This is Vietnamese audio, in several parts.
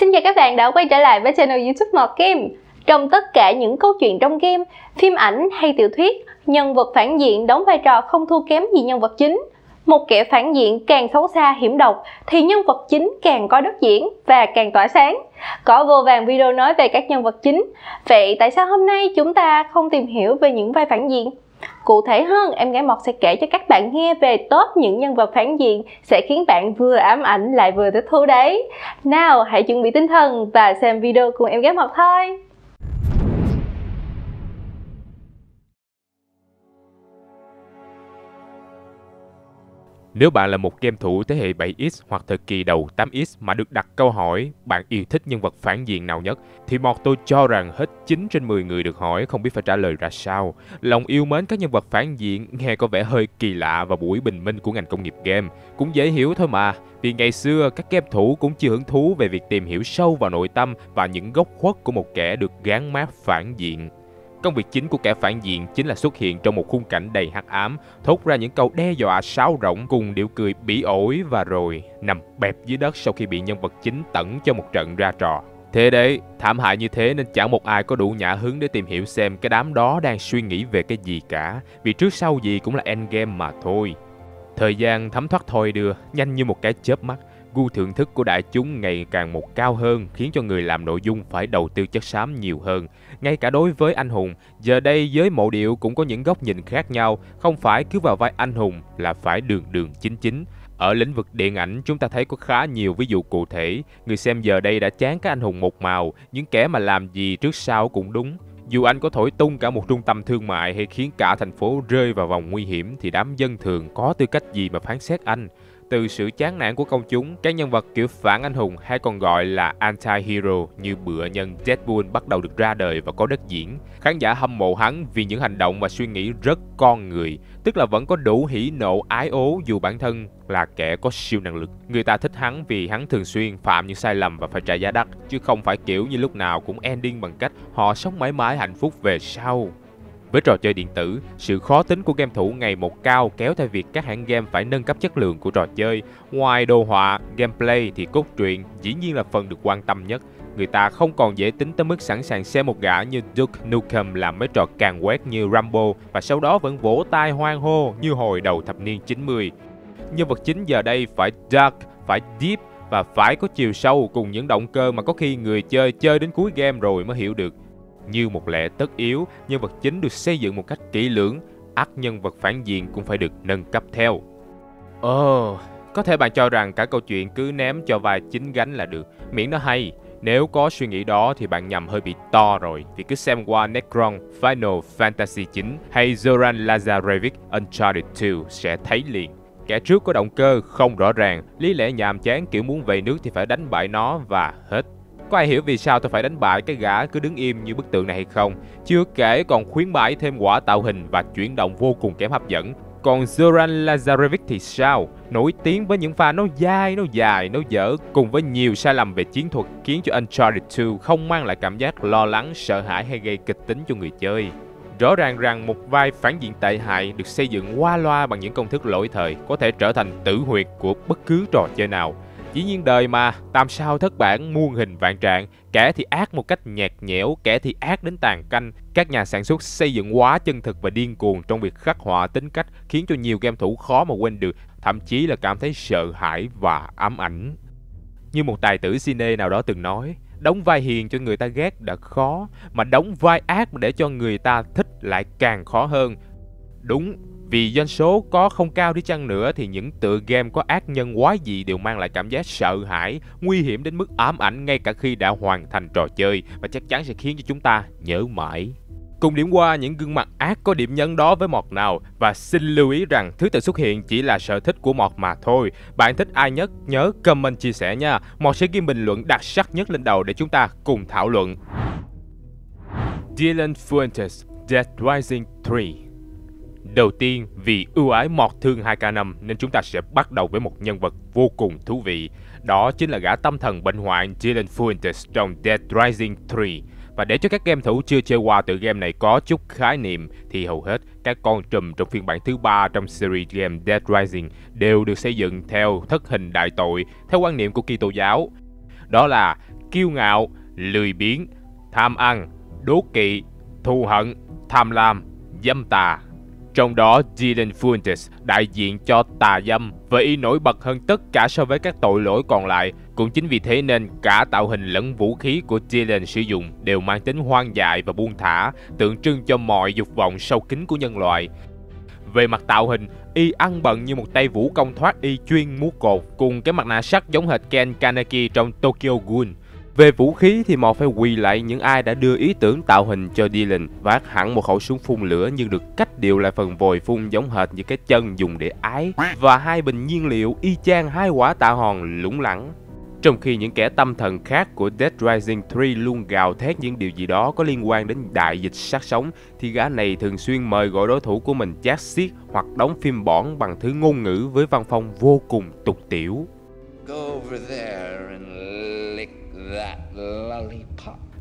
Xin chào các bạn đã quay trở lại với channel youtube Mọt kim. Trong tất cả những câu chuyện trong game, phim ảnh hay tiểu thuyết Nhân vật phản diện đóng vai trò không thua kém gì nhân vật chính. Một kẻ phản diện càng xấu xa hiểm độc Thì nhân vật chính càng có đất diễn và càng tỏa sáng. Có vô vàng video nói về các nhân vật chính. Vậy tại sao hôm nay chúng ta không tìm hiểu về những vai phản diện? Cụ thể hơn, em gái Mọt sẽ kể cho các bạn nghe về top những nhân vật phản diện sẽ khiến bạn vừa ám ảnh lại vừa thích thú đấy. Nào, hãy chuẩn bị tinh thần và xem video cùng em gái Mọt thôi. Nếu bạn là một game thủ thế hệ 7X hoặc thời kỳ đầu 8X mà được đặt câu hỏi bạn yêu thích nhân vật phản diện nào nhất, thì một tôi cho rằng hết 9 trên 10 người được hỏi không biết phải trả lời ra sao. Lòng yêu mến các nhân vật phản diện nghe có vẻ hơi kỳ lạ và buổi bình minh của ngành công nghiệp game. Cũng dễ hiểu thôi mà, vì ngày xưa các game thủ cũng chưa hứng thú về việc tìm hiểu sâu vào nội tâm và những góc khuất của một kẻ được gán mát phản diện. Công việc chính của kẻ phản diện chính là xuất hiện trong một khung cảnh đầy hắc ám, thốt ra những câu đe dọa sáo rỗng cùng điệu cười bỉ ổi và rồi nằm bẹp dưới đất sau khi bị nhân vật chính tẩn cho một trận ra trò. Thế đấy, thảm hại như thế nên chẳng một ai có đủ nhã hứng để tìm hiểu xem cái đám đó đang suy nghĩ về cái gì cả, vì trước sau gì cũng là endgame mà thôi. Thời gian thấm thoát thôi đưa, nhanh như một cái chớp mắt, gu thưởng thức của đại chúng ngày càng một cao hơn khiến cho người làm nội dung phải đầu tư chất xám nhiều hơn. Ngay cả đối với anh hùng, giờ đây giới mộ điệu cũng có những góc nhìn khác nhau, không phải cứ vào vai anh hùng là phải đường đường chính chính. Ở lĩnh vực điện ảnh, chúng ta thấy có khá nhiều ví dụ cụ thể. Người xem giờ đây đã chán các anh hùng một màu, những kẻ mà làm gì trước sau cũng đúng. Dù anh có thổi tung cả một trung tâm thương mại hay khiến cả thành phố rơi vào vòng nguy hiểm thì đám dân thường có tư cách gì mà phán xét anh. Từ sự chán nản của công chúng, các nhân vật kiểu phản anh hùng hay còn gọi là anti-hero như bựa nhân Deadpool bắt đầu được ra đời và có đất diễn. Khán giả hâm mộ hắn vì những hành động và suy nghĩ rất con người, tức là vẫn có đủ hỉ nộ ái ố dù bản thân là kẻ có siêu năng lực. Người ta thích hắn vì hắn thường xuyên phạm những sai lầm và phải trả giá đắt, chứ không phải kiểu như lúc nào cũng ending bằng cách họ sống mãi mãi hạnh phúc về sau. Với trò chơi điện tử, sự khó tính của game thủ ngày một cao kéo theo việc các hãng game phải nâng cấp chất lượng của trò chơi. Ngoài đồ họa, gameplay thì cốt truyện dĩ nhiên là phần được quan tâm nhất. Người ta không còn dễ tính tới mức sẵn sàng xem một gã như Duke Nukem làm mấy trò càng quét như Rambo và sau đó vẫn vỗ tay hoang hô như hồi đầu thập niên 90. Nhân vật chính giờ đây phải dark, phải deep và phải có chiều sâu cùng những động cơ mà có khi người chơi chơi đến cuối game rồi mới hiểu được. Như một lẽ tất yếu, nhân vật chính được xây dựng một cách kỹ lưỡng, ác nhân vật phản diện cũng phải được nâng cấp theo. Ồ, oh, có thể bạn cho rằng cả câu chuyện cứ ném cho vai chính gánh là được, miễn nó hay. Nếu có suy nghĩ đó thì bạn nhầm hơi bị to rồi, vì cứ xem qua Necron Final Fantasy 9 hay Zoran Lazarevic Uncharted 2 sẽ thấy liền. Kẻ trước có động cơ không rõ ràng, lý lẽ nhàm chán kiểu muốn về nước thì phải đánh bại nó và hết. Có ai hiểu vì sao tôi phải đánh bại cái gã cứ đứng im như bức tượng này hay không? Chưa kể còn khuyến mãi thêm quả tạo hình và chuyển động vô cùng kém hấp dẫn. Còn Zoran Lazarevic thì sao? Nổi tiếng với những pha nó dai, nó dài, nó dở cùng với nhiều sai lầm về chiến thuật khiến cho Uncharted 2 không mang lại cảm giác lo lắng, sợ hãi hay gây kịch tính cho người chơi. Rõ ràng rằng một vai phản diện tệ hại được xây dựng qua loa bằng những công thức lỗi thời có thể trở thành tử huyệt của bất cứ trò chơi nào. Dĩ nhiên đời mà, tam sao thất bản muôn hình vạn trạng, kẻ thì ác một cách nhạt nhẽo, kẻ thì ác đến tàn canh. Các nhà sản xuất xây dựng quá chân thực và điên cuồng trong việc khắc họa tính cách khiến cho nhiều game thủ khó mà quên được, thậm chí là cảm thấy sợ hãi và ám ảnh. Như một tài tử cine nào đó từng nói, đóng vai hiền cho người ta ghét đã khó, mà đóng vai ác để cho người ta thích lại càng khó hơn. Đúng, vì doanh số có không cao đi chăng nữa thì những tựa game có ác nhân quái dị đều mang lại cảm giác sợ hãi, nguy hiểm đến mức ám ảnh ngay cả khi đã hoàn thành trò chơi và chắc chắn sẽ khiến cho chúng ta nhớ mãi. Cùng điểm qua những gương mặt ác có điểm nhấn đó với mọt nào và xin lưu ý rằng thứ tự xuất hiện chỉ là sở thích của mọt mà thôi. Bạn thích ai nhất nhớ comment chia sẻ nha. Mọt sẽ ghi bình luận đặc sắc nhất lên đầu để chúng ta cùng thảo luận. Dylan Fuentes Dead Rising 3 Đầu tiên, vì ưu ái mọt thương 2K5 nên chúng ta sẽ bắt đầu với một nhân vật vô cùng thú vị. Đó chính là gã tâm thần bệnh hoạn Dylan Fuentes trong Dead Rising 3. Và để cho các game thủ chưa chơi qua tựa game này có chút khái niệm thì hầu hết các con trùm trong phiên bản thứ ba trong series game Dead Rising đều được xây dựng theo thất hình đại tội theo quan niệm của Kitô giáo. Đó là kiêu ngạo, lười biếng, tham ăn, đố kỵ, thù hận, tham lam, dâm tà. Trong đó, Dylan Fuentes đại diện cho tà dâm và y nổi bật hơn tất cả so với các tội lỗi còn lại. Cũng chính vì thế nên cả tạo hình lẫn vũ khí của Dylan sử dụng đều mang tính hoang dại và buông thả, tượng trưng cho mọi dục vọng sâu kín của nhân loại. Về mặt tạo hình, y ăn bận như một tay vũ công thoát y chuyên múa cột cùng cái mặt nạ sắt giống hệt Ken Kaneki trong Tokyo Ghoul. Về vũ khí thì một phải quỳ lại những ai đã đưa ý tưởng tạo hình cho Dylan vác hẳn một khẩu súng phun lửa nhưng được cách điệu lại phần vòi phun giống hệt như cái chân dùng để ái và hai bình nhiên liệu y chang hai quả tạ hòn lủng lẳng. Trong khi những kẻ tâm thần khác của Dead Rising 3 luôn gào thét những điều gì đó có liên quan đến đại dịch sát sống, thì gã này thường xuyên mời gọi đối thủ của mình chát xiết hoặc đóng phim bỏn bằng thứ ngôn ngữ với văn phong vô cùng tục tiểu. Go over there and lick.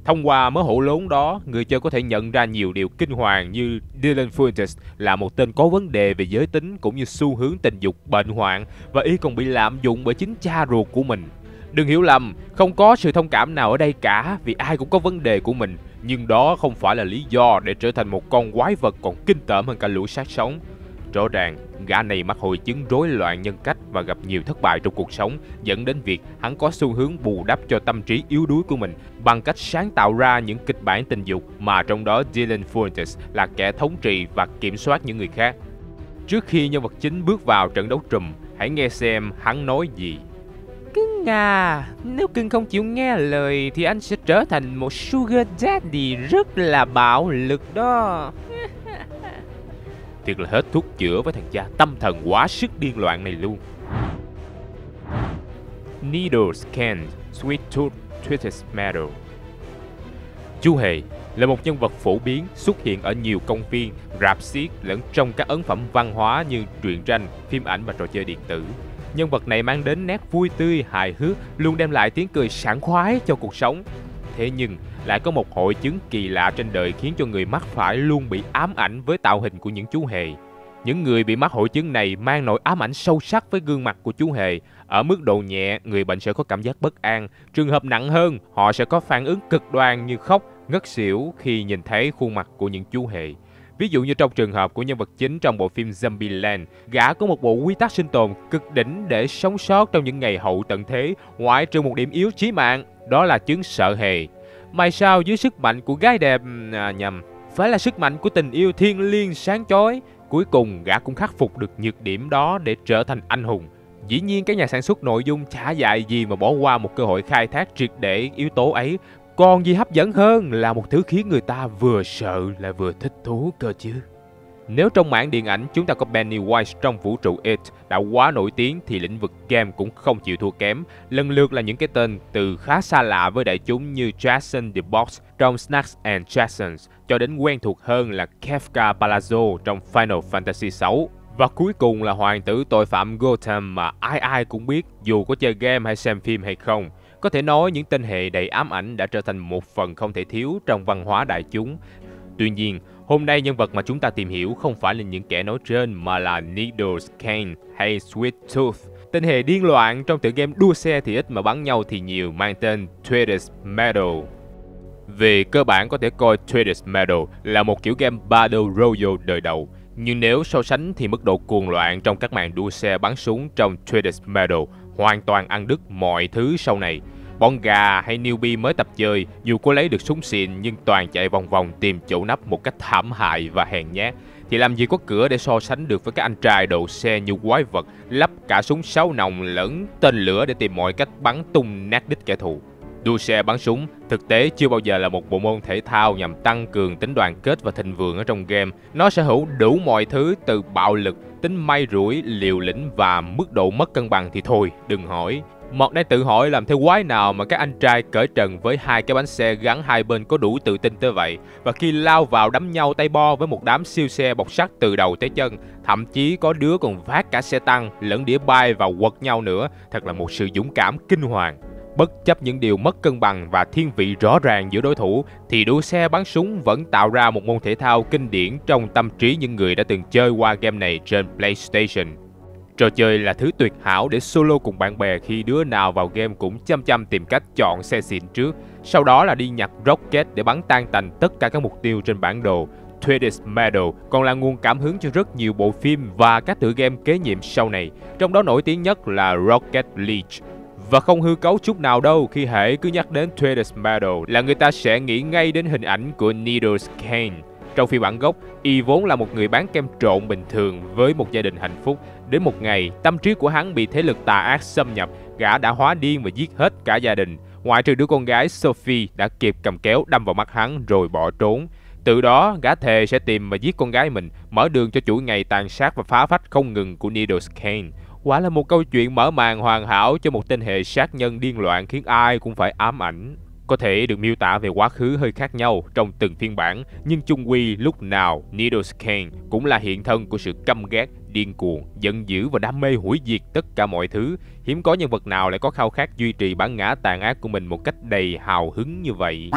Thông qua mớ hổ lốn đó, người chơi có thể nhận ra nhiều điều kinh hoàng như Dylan Fuentes là một tên có vấn đề về giới tính cũng như xu hướng tình dục bệnh hoạn và y còn bị lạm dụng bởi chính cha ruột của mình. Đừng hiểu lầm, không có sự thông cảm nào ở đây cả vì ai cũng có vấn đề của mình. Nhưng đó không phải là lý do để trở thành một con quái vật còn kinh tởm hơn cả lũ sát sống. Rõ ràng, gã này mắc hội chứng rối loạn nhân cách và gặp nhiều thất bại trong cuộc sống, dẫn đến việc hắn có xu hướng bù đắp cho tâm trí yếu đuối của mình bằng cách sáng tạo ra những kịch bản tình dục mà trong đó Dylan Fuentes là kẻ thống trị và kiểm soát những người khác. Trước khi nhân vật chính bước vào trận đấu trùm, hãy nghe xem hắn nói gì. Cưng à, nếu cưng không chịu nghe lời thì anh sẽ trở thành một sugar daddy rất là bạo lực đó. Thiệt là hết thuốc chữa với thằng cha tâm thần quá sức điên loạn này luôn. Needle Scan Sweet Tooth Twisted Metal Chú Hề là một nhân vật phổ biến xuất hiện ở nhiều công viên, rạp xiếc lẫn trong các ấn phẩm văn hóa như truyện tranh, phim ảnh và trò chơi điện tử. Nhân vật này mang đến nét vui tươi, hài hước, luôn đem lại tiếng cười sảng khoái cho cuộc sống. Thế nhưng, lại có một hội chứng kỳ lạ trên đời khiến cho người mắc phải luôn bị ám ảnh với tạo hình của những chú hề. Những người bị mắc hội chứng này mang nỗi ám ảnh sâu sắc với gương mặt của chú hề. Ở mức độ nhẹ, người bệnh sẽ có cảm giác bất an. Trường hợp nặng hơn, họ sẽ có phản ứng cực đoan như khóc, ngất xỉu khi nhìn thấy khuôn mặt của những chú hề. Ví dụ như trong trường hợp của nhân vật chính trong bộ phim Zombieland, gã có một bộ quy tắc sinh tồn cực đỉnh để sống sót trong những ngày hậu tận thế, ngoại trừ một điểm yếu chí mạng, đó là chứng sợ hề. May sao dưới sức mạnh của gái đẹp, à, nhầm, phải là sức mạnh của tình yêu thiên liêng sáng chói, cuối cùng gã cũng khắc phục được nhược điểm đó để trở thành anh hùng. Dĩ nhiên các nhà sản xuất nội dung chả dại gì mà bỏ qua một cơ hội khai thác triệt để yếu tố ấy còn gì hấp dẫn hơn là một thứ khiến người ta vừa sợ lại vừa thích thú cơ chứ. Nếu trong mảng điện ảnh chúng ta có Pennywise trong vũ trụ It đã quá nổi tiếng thì lĩnh vực game cũng không chịu thua kém. Lần lượt là những cái tên từ khá xa lạ với đại chúng như Jason the Box trong Snacks and Jasons cho đến quen thuộc hơn là Kefka Palazzo trong Final Fantasy 6. Và cuối cùng là hoàng tử tội phạm Gotham mà ai ai cũng biết dù có chơi game hay xem phim hay không. Có thể nói những tên hệ đầy ám ảnh đã trở thành một phần không thể thiếu trong văn hóa đại chúng. Tuy nhiên, hôm nay nhân vật mà chúng ta tìm hiểu không phải là những kẻ nói trên, mà là Needles Kane hay Sweet Tooth. Tên hề điên loạn trong tựa game đua xe thì ít mà bắn nhau thì nhiều, mang tên Traders Medal. Về cơ bản có thể coi Traders Medal là một kiểu game Battle Royale đời đầu. Nhưng nếu so sánh thì mức độ cuồng loạn trong các màn đua xe bắn súng trong Traders Medal hoàn toàn ăn đứt mọi thứ sau này. Bọn gà hay newbie mới tập chơi dù có lấy được súng xịn nhưng toàn chạy vòng vòng tìm chỗ nắp một cách thảm hại và hèn nhát. Thì làm gì có cửa để so sánh được với các anh trai độ xe như quái vật lắp cả súng sáu nòng lẫn tên lửa để tìm mọi cách bắn tung nát đích kẻ thù. Đua xe bắn súng thực tế chưa bao giờ là một bộ môn thể thao nhằm tăng cường tính đoàn kết và thịnh vượng ở trong game. Nó sở hữu đủ mọi thứ từ bạo lực, tính may rủi, liều lĩnh và mức độ mất cân bằng thì thôi, đừng hỏi. Mọt đang tự hỏi làm theo quái nào mà các anh trai cởi trần với hai cái bánh xe gắn hai bên có đủ tự tin tới vậy. Và khi lao vào đấm nhau tay bo với một đám siêu xe bọc sắt từ đầu tới chân, thậm chí có đứa còn vác cả xe tăng lẫn đĩa bay vào quật nhau nữa, thật là một sự dũng cảm kinh hoàng. Bất chấp những điều mất cân bằng và thiên vị rõ ràng giữa đối thủ, thì đua xe bắn súng vẫn tạo ra một môn thể thao kinh điển trong tâm trí những người đã từng chơi qua game này trên PlayStation. Trò chơi là thứ tuyệt hảo để solo cùng bạn bè khi đứa nào vào game cũng chăm chăm tìm cách chọn xe xịn trước, sau đó là đi nhặt rocket để bắn tan tành tất cả các mục tiêu trên bản đồ. Twitter's Medal còn là nguồn cảm hứng cho rất nhiều bộ phim và các tựa game kế nhiệm sau này, trong đó nổi tiếng nhất là Rocket League. Và không hư cấu chút nào đâu khi hễ cứ nhắc đến Twitter's Medal là người ta sẽ nghĩ ngay đến hình ảnh của Needles Kane. Trong phiên bản gốc, Y vốn là một người bán kem trộn bình thường với một gia đình hạnh phúc. Đến một ngày, tâm trí của hắn bị thế lực tà ác xâm nhập, gã đã hóa điên và giết hết cả gia đình. Ngoại trừ đứa con gái Sophie đã kịp cầm kéo đâm vào mắt hắn rồi bỏ trốn. Từ đó, gã thề sẽ tìm và giết con gái mình, mở đường cho chuỗi ngày tàn sát và phá phách không ngừng của Needles Kane. Quả là một câu chuyện mở màn hoàn hảo cho một tên hệ sát nhân điên loạn khiến ai cũng phải ám ảnh. Có thể được miêu tả về quá khứ hơi khác nhau trong từng phiên bản, nhưng chung quy lúc nào Needles Kane cũng là hiện thân của sự căm ghét, điên cuồng, giận dữ và đam mê hủy diệt tất cả mọi thứ. Hiếm có nhân vật nào lại có khao khát duy trì bản ngã tàn ác của mình một cách đầy hào hứng như vậy.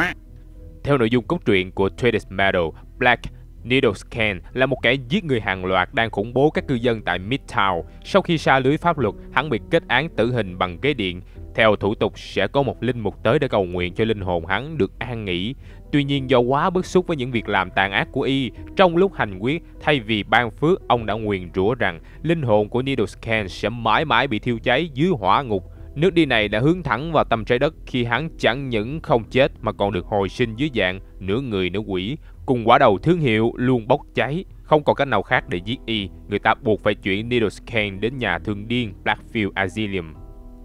Theo nội dung cốt truyện của Traders Metal, Black Needlescan là một kẻ giết người hàng loạt đang khủng bố các cư dân tại Midtown. Sau khi xa lưới pháp luật, hắn bị kết án tử hình bằng ghế điện. Theo thủ tục sẽ có một linh mục tới để cầu nguyện cho linh hồn hắn được an nghỉ. Tuy nhiên do quá bức xúc với những việc làm tàn ác của y, trong lúc hành quyết, thay vì ban phước, ông đã nguyền rủa rằng linh hồn của Needles Kane sẽ mãi mãi bị thiêu cháy dưới hỏa ngục Nước đi này đã hướng thẳng vào tâm trái đất khi hắn chẳng những không chết mà còn được hồi sinh dưới dạng nửa người nửa quỷ, cùng quả đầu thương hiệu luôn bốc cháy. Không còn cách nào khác để giết y, người ta buộc phải chuyển Needlescan đến nhà thương điên Blackfield Asylum.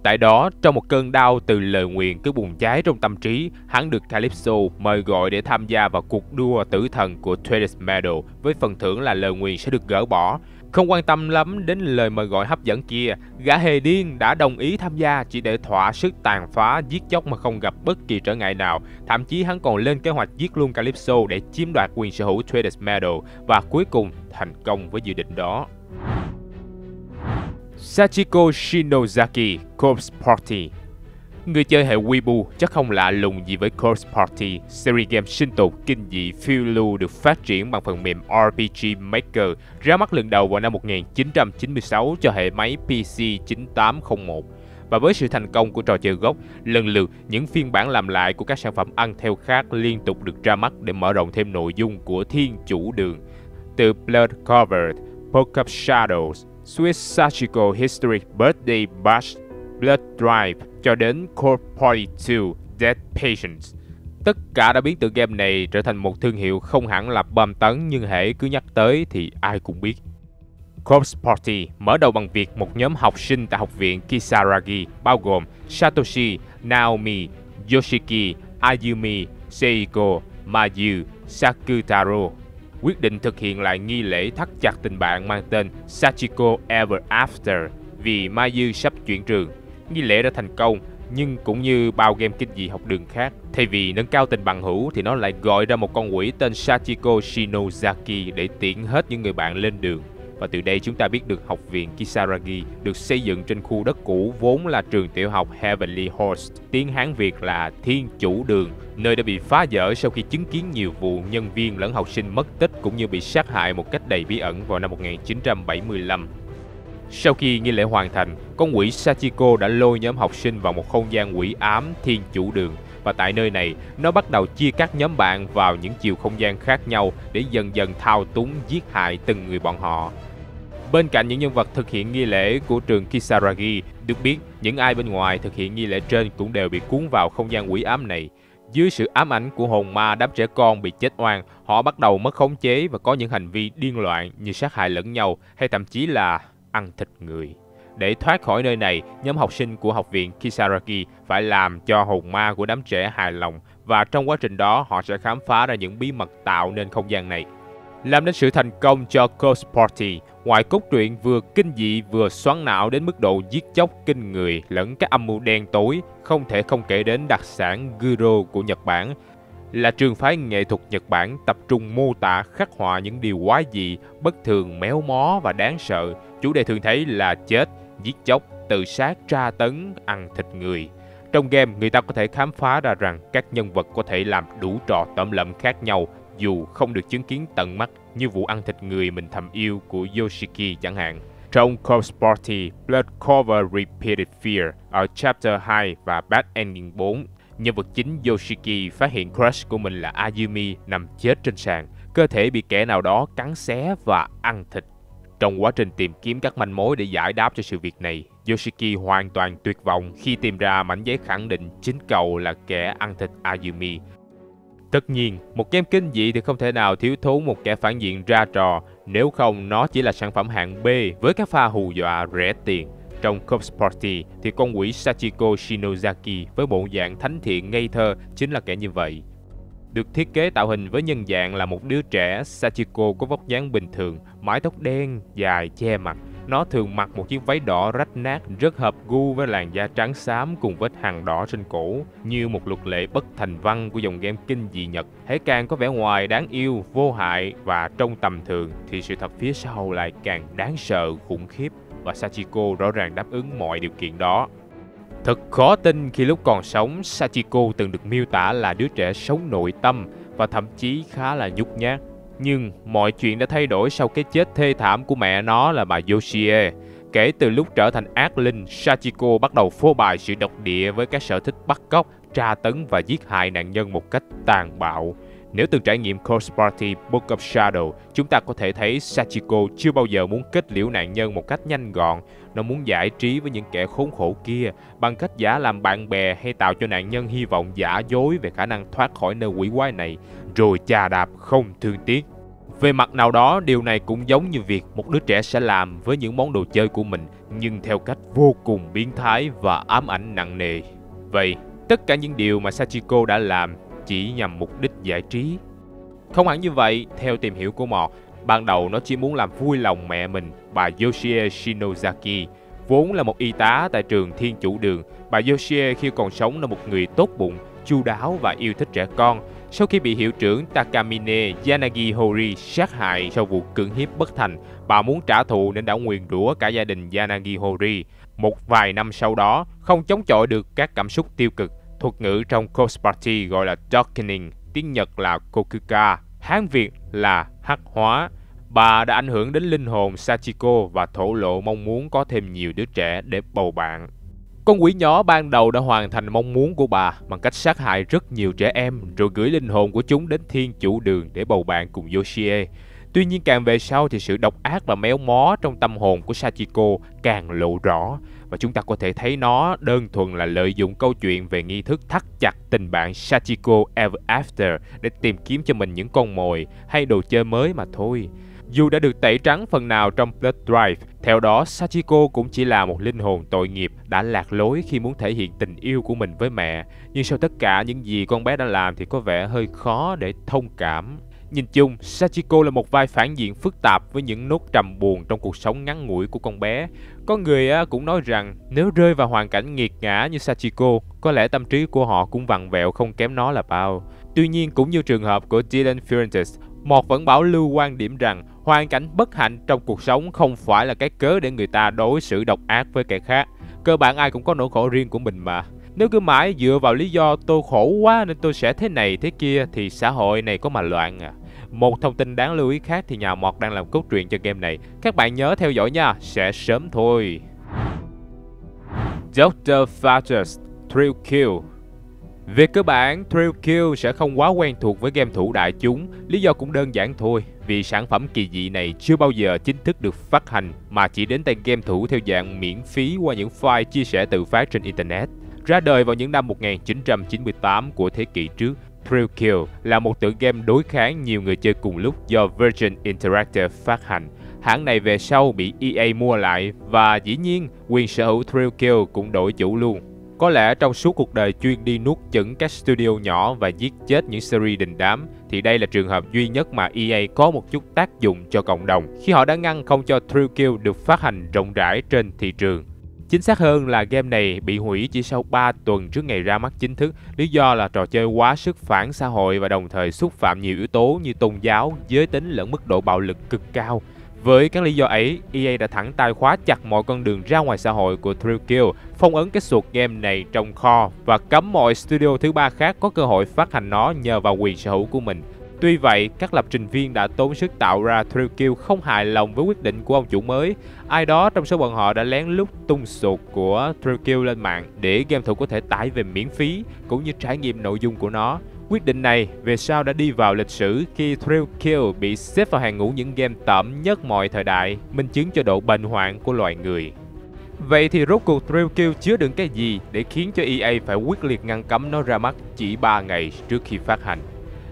Tại đó, trong một cơn đau từ lời nguyện cứ bùng cháy trong tâm trí, hắn được Calypso mời gọi để tham gia vào cuộc đua tử thần của Traders Medal với phần thưởng là lời nguyện sẽ được gỡ bỏ. Không quan tâm lắm đến lời mời gọi hấp dẫn kia, gã hề điên đã đồng ý tham gia chỉ để thỏa sức tàn phá, giết chóc mà không gặp bất kỳ trở ngại nào. Thậm chí hắn còn lên kế hoạch giết luôn Calypso để chiếm đoạt quyền sở hữu Traders Medal và cuối cùng thành công với dự định đó. Sachiko Shinozaki Corpse Party Người chơi hệ Weibo chắc không lạ lùng gì với Corpse Party, series game sinh tồn kinh dị phiêu lưu được phát triển bằng phần mềm RPG Maker ra mắt lần đầu vào năm 1996 cho hệ máy PC 9801. Và với sự thành công của trò chơi gốc, lần lượt những phiên bản làm lại của các sản phẩm ăn theo khác liên tục được ra mắt để mở rộng thêm nội dung của thiên chủ đường. Từ Blood Covered, Poke Up Shadows, Swiss Sachiko History Birthday Bash, Blood Drive cho đến Core Party 2 Dead Patients. Tất cả đã biến tựa game này trở thành một thương hiệu không hẳn là bom tấn nhưng hễ cứ nhắc tới thì ai cũng biết. Corpse Party mở đầu bằng việc một nhóm học sinh tại học viện Kisaragi bao gồm Satoshi, Naomi, Yoshiki, Ayumi, Seiko, Mayu, Sakutaro quyết định thực hiện lại nghi lễ thắt chặt tình bạn mang tên Sachiko Ever After vì Mayu sắp chuyển trường. Nghi lễ đã thành công, nhưng cũng như bao game kinh dị học đường khác, thay vì nâng cao tình bằng hữu thì nó lại gọi ra một con quỷ tên Sachiko Shinozaki để tiễn hết những người bạn lên đường. Và từ đây chúng ta biết được học viện Kisaragi được xây dựng trên khu đất cũ vốn là trường tiểu học Heavenly Horse, tiếng Hán Việt là Thiên Chủ Đường, nơi đã bị phá dỡ sau khi chứng kiến nhiều vụ nhân viên lẫn học sinh mất tích cũng như bị sát hại một cách đầy bí ẩn vào năm 1975. Sau khi nghi lễ hoàn thành, con quỷ Sachiko đã lôi nhóm học sinh vào một không gian quỷ ám thiên chủ đường và tại nơi này, nó bắt đầu chia các nhóm bạn vào những chiều không gian khác nhau để dần dần thao túng giết hại từng người bọn họ. Bên cạnh những nhân vật thực hiện nghi lễ của trường Kisaragi, được biết những ai bên ngoài thực hiện nghi lễ trên cũng đều bị cuốn vào không gian quỷ ám này. Dưới sự ám ảnh của hồn ma đám trẻ con bị chết oan, họ bắt đầu mất khống chế và có những hành vi điên loạn như sát hại lẫn nhau hay thậm chí là ăn thịt người. Để thoát khỏi nơi này, nhóm học sinh của học viện Kisaragi phải làm cho hồn ma của đám trẻ hài lòng và trong quá trình đó họ sẽ khám phá ra những bí mật tạo nên không gian này. Làm nên sự thành công cho Ghost Party, ngoài cốt truyện vừa kinh dị vừa xoắn não đến mức độ giết chóc kinh người lẫn các âm mưu đen tối, không thể không kể đến đặc sản Guro của Nhật Bản, là trường phái nghệ thuật Nhật Bản tập trung mô tả khắc họa những điều quái dị, bất thường, méo mó và đáng sợ. Chủ đề thường thấy là chết, giết chóc, tự sát, tra tấn, ăn thịt người. Trong game, người ta có thể khám phá ra rằng các nhân vật có thể làm đủ trò tẩm lậm khác nhau dù không được chứng kiến tận mắt như vụ ăn thịt người mình thầm yêu của Yoshiki chẳng hạn. Trong Corpse Party, Blood Cover Repeated Fear ở Chapter 2 và Bad Ending 4, nhân vật chính Yoshiki phát hiện crush của mình là Ayumi nằm chết trên sàn, cơ thể bị kẻ nào đó cắn xé và ăn thịt. Trong quá trình tìm kiếm các manh mối để giải đáp cho sự việc này, Yoshiki hoàn toàn tuyệt vọng khi tìm ra mảnh giấy khẳng định chính cầu là kẻ ăn thịt Ayumi. Tất nhiên, một game kinh dị thì không thể nào thiếu thốn một kẻ phản diện ra trò, nếu không nó chỉ là sản phẩm hạng B với các pha hù dọa rẻ tiền. Trong Corpse Party thì con quỷ Sachiko Shinozaki với bộ dạng thánh thiện ngây thơ chính là kẻ như vậy. Được thiết kế tạo hình với nhân dạng là một đứa trẻ, Sachiko có vóc dáng bình thường, mái tóc đen, dài che mặt. Nó thường mặc một chiếc váy đỏ rách nát rất hợp gu với làn da trắng xám cùng vết hằn đỏ trên cổ, như một luật lệ bất thành văn của dòng game kinh dị Nhật. Hễ càng có vẻ ngoài đáng yêu, vô hại và trong tầm thường thì sự thật phía sau lại càng đáng sợ, khủng khiếp và Sachiko rõ ràng đáp ứng mọi điều kiện đó. Thật khó tin khi lúc còn sống, Sachiko từng được miêu tả là đứa trẻ sống nội tâm và thậm chí khá là nhút nhát. Nhưng mọi chuyện đã thay đổi sau cái chết thê thảm của mẹ nó là bà Yoshie. Kể từ lúc trở thành ác linh, Sachiko bắt đầu phô bày sự độc địa với các sở thích bắt cóc, tra tấn và giết hại nạn nhân một cách tàn bạo. Nếu từng trải nghiệm Corpse Party Book of Shadow, chúng ta có thể thấy Sachiko chưa bao giờ muốn kết liễu nạn nhân một cách nhanh gọn. Nó muốn giải trí với những kẻ khốn khổ kia bằng cách giả làm bạn bè hay tạo cho nạn nhân hy vọng giả dối về khả năng thoát khỏi nơi quỷ quái này, rồi chà đạp không thương tiếc. Về mặt nào đó, điều này cũng giống như việc một đứa trẻ sẽ làm với những món đồ chơi của mình, nhưng theo cách vô cùng biến thái và ám ảnh nặng nề. Vậy, tất cả những điều mà Sachiko đã làm chỉ nhằm mục đích giải trí. Không hẳn như vậy, theo tìm hiểu của Mọt, ban đầu nó chỉ muốn làm vui lòng mẹ mình, bà Yoshie Shinozaki, vốn là một y tá tại trường Thiên Chủ Đường. Bà Yoshie khi còn sống là một người tốt bụng, chu đáo và yêu thích trẻ con. Sau khi bị hiệu trưởng Takamine Yanagi Hori sát hại sau vụ cưỡng hiếp bất thành, bà muốn trả thù nên đã nguyền rủa cả gia đình Yanagi Hori. Một vài năm sau đó, không chống chọi được các cảm xúc tiêu cực, Thuật ngữ trong Ghost Party gọi là Darkening, tiếng Nhật là Kokuka, Hán Việt là hắc hóa. Bà đã ảnh hưởng đến linh hồn Sachiko và thổ lộ mong muốn có thêm nhiều đứa trẻ để bầu bạn. Con quỷ nhỏ ban đầu đã hoàn thành mong muốn của bà bằng cách sát hại rất nhiều trẻ em rồi gửi linh hồn của chúng đến thiên chủ đường để bầu bạn cùng Yoshie. Tuy nhiên càng về sau thì sự độc ác và méo mó trong tâm hồn của Sachiko càng lộ rõ và chúng ta có thể thấy nó đơn thuần là lợi dụng câu chuyện về nghi thức thắt chặt tình bạn Sachiko Ever After để tìm kiếm cho mình những con mồi hay đồ chơi mới mà thôi. Dù đã được tẩy trắng phần nào trong Blood Drive, theo đó Sachiko cũng chỉ là một linh hồn tội nghiệp đã lạc lối khi muốn thể hiện tình yêu của mình với mẹ. Nhưng sau tất cả những gì con bé đã làm thì có vẻ hơi khó để thông cảm. Nhìn chung, Sachiko là một vai phản diện phức tạp với những nốt trầm buồn trong cuộc sống ngắn ngủi của con bé. Có người cũng nói rằng nếu rơi vào hoàn cảnh nghiệt ngã như Sachiko, có lẽ tâm trí của họ cũng vặn vẹo không kém nó là bao. Tuy nhiên, cũng như trường hợp của Dylan Fuentes, một vẫn bảo lưu quan điểm rằng hoàn cảnh bất hạnh trong cuộc sống không phải là cái cớ để người ta đối xử độc ác với kẻ khác. Cơ bản ai cũng có nỗi khổ riêng của mình mà. Nếu cứ mãi dựa vào lý do tôi khổ quá nên tôi sẽ thế này thế kia thì xã hội này có mà loạn à. Một thông tin đáng lưu ý khác thì nhà mọt đang làm cốt truyện cho game này. Các bạn nhớ theo dõi nha, sẽ sớm thôi. Dr. Fathers Thrill Kill về cơ bản, Thrill Kill sẽ không quá quen thuộc với game thủ đại chúng, lý do cũng đơn giản thôi, vì sản phẩm kỳ dị này chưa bao giờ chính thức được phát hành mà chỉ đến tay game thủ theo dạng miễn phí qua những file chia sẻ tự phát trên Internet. Ra đời vào những năm 1998 của thế kỷ trước, Thrill Kill là một tựa game đối kháng nhiều người chơi cùng lúc do Virgin Interactive phát hành. Hãng này về sau bị EA mua lại và dĩ nhiên quyền sở hữu Thrill Kill cũng đổi chủ luôn. Có lẽ trong suốt cuộc đời chuyên đi nuốt chửng các studio nhỏ và giết chết những series đình đám, thì đây là trường hợp duy nhất mà EA có một chút tác dụng cho cộng đồng khi họ đã ngăn không cho Thrill Kill được phát hành rộng rãi trên thị trường. Chính xác hơn là game này bị hủy chỉ sau 3 tuần trước ngày ra mắt chính thức, lý do là trò chơi quá sức phản xã hội và đồng thời xúc phạm nhiều yếu tố như tôn giáo, giới tính lẫn mức độ bạo lực cực cao. Với các lý do ấy, EA đã thẳng tay khóa chặt mọi con đường ra ngoài xã hội của Thrill Kill, phong ấn cái suột game này trong kho và cấm mọi studio thứ ba khác có cơ hội phát hành nó nhờ vào quyền sở hữu của mình. Tuy vậy, các lập trình viên đã tốn sức tạo ra Thrill Kill không hài lòng với quyết định của ông chủ mới. Ai đó trong số bọn họ đã lén lút tung sụt của Thrill Kill lên mạng để game thủ có thể tải về miễn phí cũng như trải nghiệm nội dung của nó. Quyết định này về sau đã đi vào lịch sử khi Thrill Kill bị xếp vào hàng ngũ những game tởm nhất mọi thời đại, minh chứng cho độ bệnh hoạn của loài người. Vậy thì rốt cuộc Thrill Kill chứa đựng cái gì để khiến cho EA phải quyết liệt ngăn cấm nó ra mắt chỉ 3 ngày trước khi phát hành?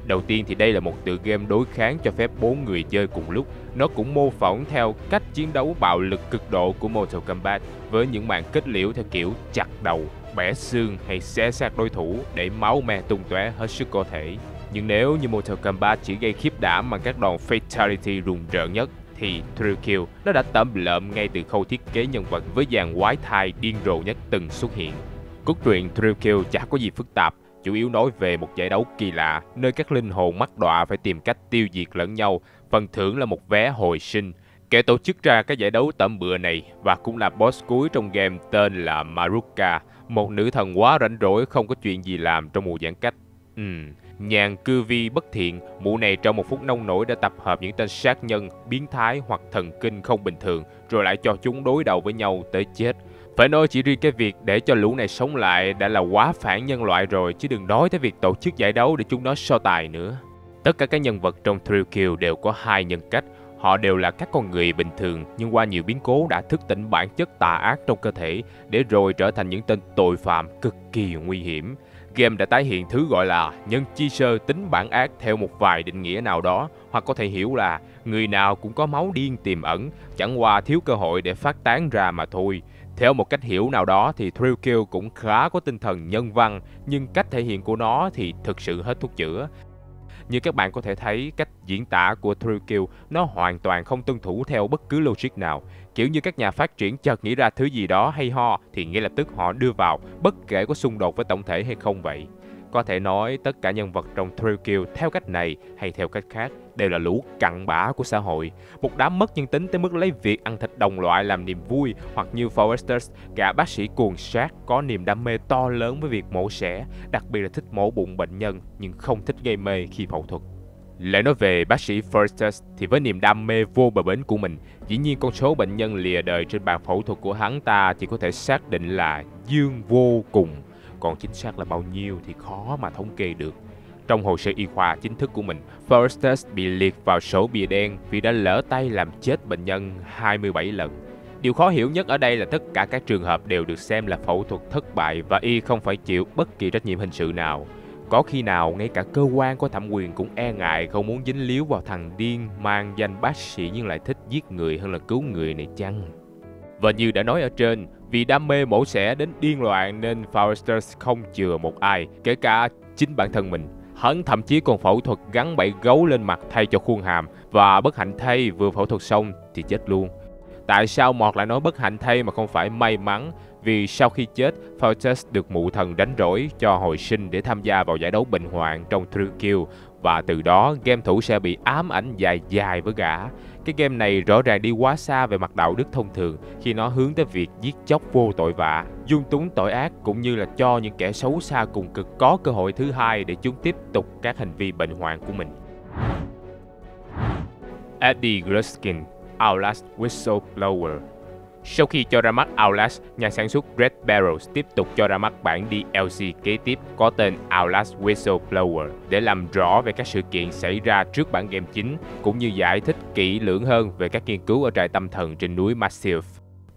Đầu tiên thì đây là một tựa game đối kháng cho phép 4 người chơi cùng lúc. Nó cũng mô phỏng theo cách chiến đấu bạo lực cực độ của Mortal Kombat với những màn kết liễu theo kiểu chặt đầu, bẻ xương hay xé xác đối thủ để máu me tung tóe hết sức có thể. Nhưng nếu như Mortal Kombat chỉ gây khiếp đảm bằng các đòn Fatality rùng rợn nhất thì Thrill Kill nó đã tẩm lợm ngay từ khâu thiết kế nhân vật với dàn quái thai điên rồ nhất từng xuất hiện. Cốt truyện Thrill Kill chả có gì phức tạp, chủ yếu nói về một giải đấu kỳ lạ nơi các linh hồn mắc đọa phải tìm cách tiêu diệt lẫn nhau, phần thưởng là một vé hồi sinh. Kẻ tổ chức ra cái giải đấu tạm bựa này và cũng là boss cuối trong game tên là Maruka, một nữ thần quá rảnh rỗi không có chuyện gì làm trong mùa giãn cách. Ừ, nhàn cư vi bất thiện, mụ này trong một phút nông nổi đã tập hợp những tên sát nhân, biến thái hoặc thần kinh không bình thường, rồi lại cho chúng đối đầu với nhau tới chết. Phải nói chỉ riêng cái việc để cho lũ này sống lại đã là quá phản nhân loại rồi chứ đừng nói tới việc tổ chức giải đấu để chúng nó so tài nữa. Tất cả các nhân vật trong Thrill Kill đều có hai nhân cách. Họ đều là các con người bình thường nhưng qua nhiều biến cố đã thức tỉnh bản chất tà ác trong cơ thể để rồi trở thành những tên tội phạm cực kỳ nguy hiểm. Game đã tái hiện thứ gọi là nhân chi sơ tính bản ác theo một vài định nghĩa nào đó hoặc có thể hiểu là người nào cũng có máu điên tiềm ẩn, chẳng qua thiếu cơ hội để phát tán ra mà thôi. Theo một cách hiểu nào đó thì Thrill Kill cũng khá có tinh thần nhân văn, nhưng cách thể hiện của nó thì thực sự hết thuốc chữa. Như các bạn có thể thấy, cách diễn tả của Thrill Kill nó hoàn toàn không tuân thủ theo bất cứ logic nào. Kiểu như các nhà phát triển chợt nghĩ ra thứ gì đó hay ho thì ngay lập tức họ đưa vào, bất kể có xung đột với tổng thể hay không vậy. Có thể nói tất cả nhân vật trong Thrill Kill theo cách này hay theo cách khác đều là lũ cặn bã của xã hội. Một đám mất nhân tính tới mức lấy việc ăn thịt đồng loại làm niềm vui hoặc như Forresters, gã bác sĩ cuồng sát có niềm đam mê to lớn với việc mổ xẻ, đặc biệt là thích mổ bụng bệnh nhân nhưng không thích gây mê khi phẫu thuật. Lại nói về bác sĩ Forresters thì với niềm đam mê vô bờ bến của mình, dĩ nhiên con số bệnh nhân lìa đời trên bàn phẫu thuật của hắn ta chỉ có thể xác định là dương vô cùng còn chính xác là bao nhiêu thì khó mà thống kê được. Trong hồ sơ y khoa chính thức của mình, Forrester bị liệt vào sổ bìa đen vì đã lỡ tay làm chết bệnh nhân 27 lần. Điều khó hiểu nhất ở đây là tất cả các trường hợp đều được xem là phẫu thuật thất bại và y không phải chịu bất kỳ trách nhiệm hình sự nào. Có khi nào ngay cả cơ quan có thẩm quyền cũng e ngại không muốn dính líu vào thằng điên mang danh bác sĩ nhưng lại thích giết người hơn là cứu người này chăng? Và như đã nói ở trên, vì đam mê mổ xẻ đến điên loạn nên Forrester không chừa một ai, kể cả chính bản thân mình. Hắn thậm chí còn phẫu thuật gắn bẫy gấu lên mặt thay cho khuôn hàm và bất hạnh thay vừa phẫu thuật xong thì chết luôn. Tại sao Mọt lại nói bất hạnh thay mà không phải may mắn? Vì sau khi chết, Fortes được mụ thần đánh rỗi cho hồi sinh để tham gia vào giải đấu bệnh hoạn trong True Kill và từ đó game thủ sẽ bị ám ảnh dài dài với gã. Cái game này rõ ràng đi quá xa về mặt đạo đức thông thường khi nó hướng tới việc giết chóc vô tội vạ, dung túng tội ác cũng như là cho những kẻ xấu xa cùng cực có cơ hội thứ hai để chúng tiếp tục các hành vi bệnh hoạn của mình. Eddie Gruskin, Outlast Whistleblower sau khi cho ra mắt Outlast, nhà sản xuất Red Barrels tiếp tục cho ra mắt bản DLC kế tiếp có tên Outlast Whistleblower để làm rõ về các sự kiện xảy ra trước bản game chính cũng như giải thích kỹ lưỡng hơn về các nghiên cứu ở trại tâm thần trên núi Massive.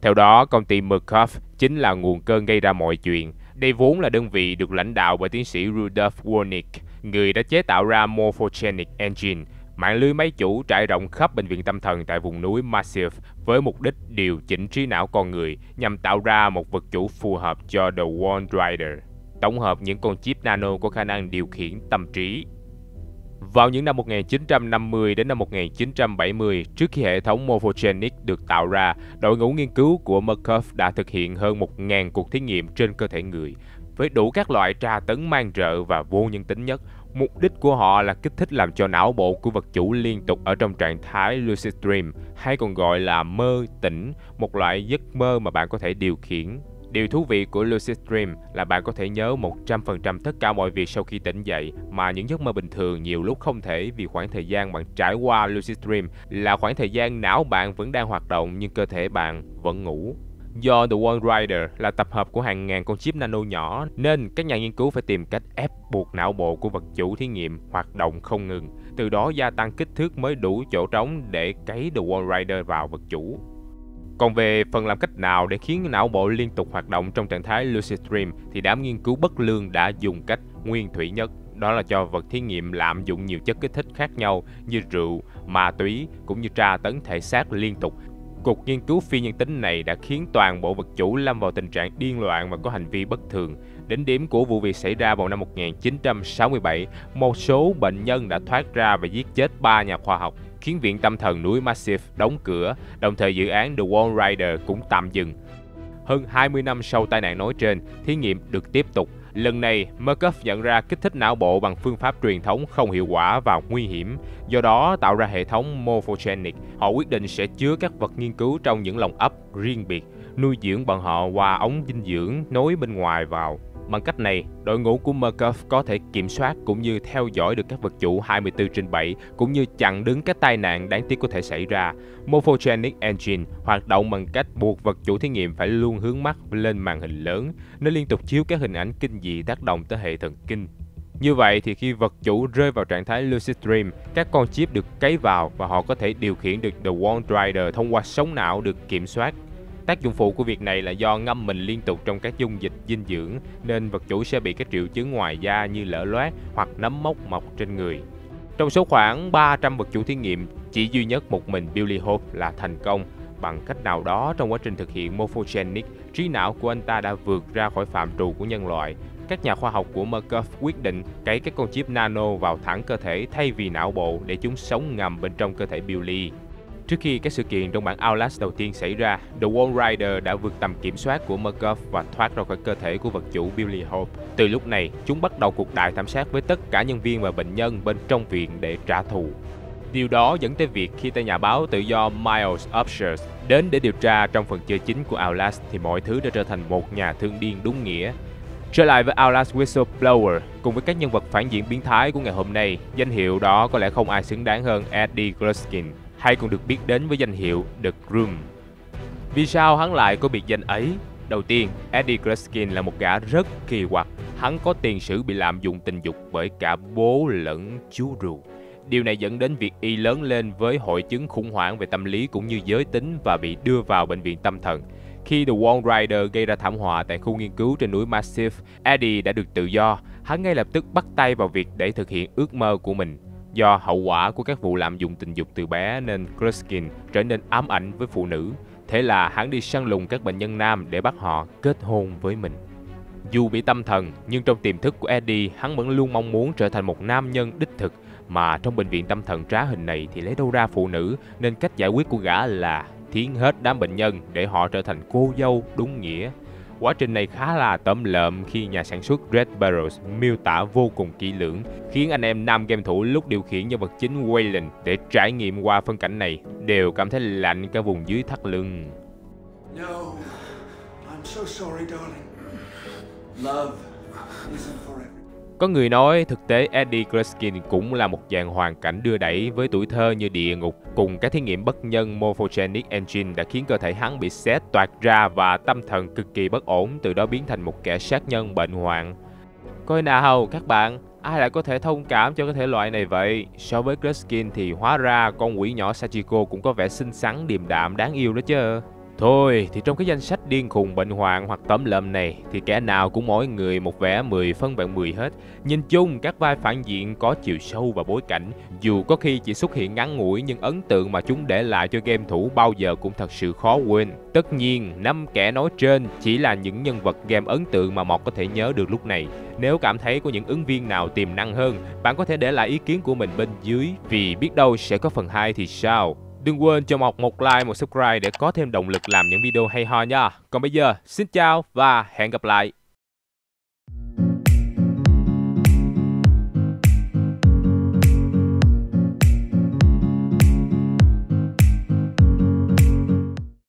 Theo đó, công ty Murkoff chính là nguồn cơn gây ra mọi chuyện. Đây vốn là đơn vị được lãnh đạo bởi tiến sĩ Rudolf Warnick, người đã chế tạo ra Morphogenic Engine, Mạng lưới máy chủ trải rộng khắp bệnh viện tâm thần tại vùng núi Massif với mục đích điều chỉnh trí não con người nhằm tạo ra một vật chủ phù hợp cho The One Rider, tổng hợp những con chip nano có khả năng điều khiển tâm trí. Vào những năm 1950 đến năm 1970, trước khi hệ thống Morphogenic được tạo ra, đội ngũ nghiên cứu của Murkoff đã thực hiện hơn 1.000 cuộc thí nghiệm trên cơ thể người, với đủ các loại tra tấn mang rợ và vô nhân tính nhất, Mục đích của họ là kích thích làm cho não bộ của vật chủ liên tục ở trong trạng thái lucid dream hay còn gọi là mơ tỉnh, một loại giấc mơ mà bạn có thể điều khiển. Điều thú vị của Lucid Dream là bạn có thể nhớ 100% tất cả mọi việc sau khi tỉnh dậy mà những giấc mơ bình thường nhiều lúc không thể vì khoảng thời gian bạn trải qua Lucid Dream là khoảng thời gian não bạn vẫn đang hoạt động nhưng cơ thể bạn vẫn ngủ. Do The One Rider là tập hợp của hàng ngàn con chip nano nhỏ nên các nhà nghiên cứu phải tìm cách ép buộc não bộ của vật chủ thí nghiệm hoạt động không ngừng, từ đó gia tăng kích thước mới đủ chỗ trống để cấy The One Rider vào vật chủ. Còn về phần làm cách nào để khiến não bộ liên tục hoạt động trong trạng thái lucid dream thì đám nghiên cứu bất lương đã dùng cách nguyên thủy nhất đó là cho vật thí nghiệm lạm dụng nhiều chất kích thích khác nhau như rượu, ma túy cũng như tra tấn thể xác liên tục. Cuộc nghiên cứu phi nhân tính này đã khiến toàn bộ vật chủ lâm vào tình trạng điên loạn và có hành vi bất thường. Đến điểm của vụ việc xảy ra vào năm 1967, một số bệnh nhân đã thoát ra và giết chết ba nhà khoa học khiến viện tâm thần núi Massive đóng cửa, đồng thời dự án The Wall Rider cũng tạm dừng. Hơn 20 năm sau tai nạn nói trên, thí nghiệm được tiếp tục. Lần này, Murkoff nhận ra kích thích não bộ bằng phương pháp truyền thống không hiệu quả và nguy hiểm, do đó tạo ra hệ thống morphogenic. Họ quyết định sẽ chứa các vật nghiên cứu trong những lồng ấp riêng biệt, nuôi dưỡng bọn họ qua ống dinh dưỡng nối bên ngoài vào. Bằng cách này, đội ngũ của Murkoff có thể kiểm soát cũng như theo dõi được các vật chủ 24 trên 7 cũng như chặn đứng các tai nạn đáng tiếc có thể xảy ra. Morphogenic Engine hoạt động bằng cách buộc vật chủ thí nghiệm phải luôn hướng mắt lên màn hình lớn, nó liên tục chiếu các hình ảnh kinh dị tác động tới hệ thần kinh. Như vậy thì khi vật chủ rơi vào trạng thái lucid dream, các con chip được cấy vào và họ có thể điều khiển được The One Rider thông qua sóng não được kiểm soát Tác dụng phụ của việc này là do ngâm mình liên tục trong các dung dịch dinh dưỡng nên vật chủ sẽ bị các triệu chứng ngoài da như lở loét hoặc nấm mốc mọc trên người. Trong số khoảng 300 vật chủ thí nghiệm, chỉ duy nhất một mình Billy Hope là thành công bằng cách nào đó trong quá trình thực hiện morphogenic, trí não của anh ta đã vượt ra khỏi phạm trù của nhân loại. Các nhà khoa học của Murkoff quyết định cấy các con chip nano vào thẳng cơ thể thay vì não bộ để chúng sống ngầm bên trong cơ thể Billy. Trước khi các sự kiện trong bản Outlast đầu tiên xảy ra, The Wall Rider đã vượt tầm kiểm soát của Murkoff và thoát ra khỏi cơ thể của vật chủ Billy Hope. Từ lúc này, chúng bắt đầu cuộc đại thảm sát với tất cả nhân viên và bệnh nhân bên trong viện để trả thù. Điều đó dẫn tới việc khi tay nhà báo tự do Miles Upshurst đến để điều tra trong phần chơi chính của Outlast thì mọi thứ đã trở thành một nhà thương điên đúng nghĩa. Trở lại với Outlast Whistleblower, cùng với các nhân vật phản diện biến thái của ngày hôm nay, danh hiệu đó có lẽ không ai xứng đáng hơn Eddie Gluskin, hay còn được biết đến với danh hiệu The Groom. Vì sao hắn lại có biệt danh ấy? Đầu tiên, Eddie Gluskin là một gã rất kỳ quặc. Hắn có tiền sử bị lạm dụng tình dục bởi cả bố lẫn chú ruột. Điều này dẫn đến việc y lớn lên với hội chứng khủng hoảng về tâm lý cũng như giới tính và bị đưa vào bệnh viện tâm thần. Khi The Wall Rider gây ra thảm họa tại khu nghiên cứu trên núi Massive, Eddie đã được tự do. Hắn ngay lập tức bắt tay vào việc để thực hiện ước mơ của mình. Do hậu quả của các vụ lạm dụng tình dục từ bé nên Kruskin trở nên ám ảnh với phụ nữ. Thế là hắn đi săn lùng các bệnh nhân nam để bắt họ kết hôn với mình. Dù bị tâm thần, nhưng trong tiềm thức của Eddie, hắn vẫn luôn mong muốn trở thành một nam nhân đích thực. Mà trong bệnh viện tâm thần trá hình này thì lấy đâu ra phụ nữ, nên cách giải quyết của gã là thiến hết đám bệnh nhân để họ trở thành cô dâu đúng nghĩa. Quá trình này khá là tẩm lợm khi nhà sản xuất Red Barrels miêu tả vô cùng kỹ lưỡng, khiến anh em nam game thủ lúc điều khiển nhân vật chính Wayland để trải nghiệm qua phân cảnh này đều cảm thấy lạnh cả vùng dưới thắt lưng. No, I'm so sorry, darling. Love isn't forever. Có người nói thực tế Eddie Gluskin cũng là một dạng hoàn cảnh đưa đẩy với tuổi thơ như địa ngục cùng các thí nghiệm bất nhân Morphogenic Engine đã khiến cơ thể hắn bị xé toạc ra và tâm thần cực kỳ bất ổn từ đó biến thành một kẻ sát nhân bệnh hoạn. Coi nào các bạn, ai lại có thể thông cảm cho cái thể loại này vậy? So với Gluskin thì hóa ra con quỷ nhỏ Sachiko cũng có vẻ xinh xắn điềm đạm đáng yêu đó chứ. Thôi thì trong cái danh sách điên khùng bệnh hoạn hoặc tấm lợm này thì kẻ nào cũng mỗi người một vẻ 10 phân bạn 10 hết. Nhìn chung các vai phản diện có chiều sâu và bối cảnh, dù có khi chỉ xuất hiện ngắn ngủi nhưng ấn tượng mà chúng để lại cho game thủ bao giờ cũng thật sự khó quên. Tất nhiên, năm kẻ nói trên chỉ là những nhân vật game ấn tượng mà Mọt có thể nhớ được lúc này. Nếu cảm thấy có những ứng viên nào tiềm năng hơn, bạn có thể để lại ý kiến của mình bên dưới vì biết đâu sẽ có phần 2 thì sao. Đừng quên cho Mộc một like, một subscribe để có thêm động lực làm những video hay ho nha. Còn bây giờ, xin chào và hẹn gặp lại.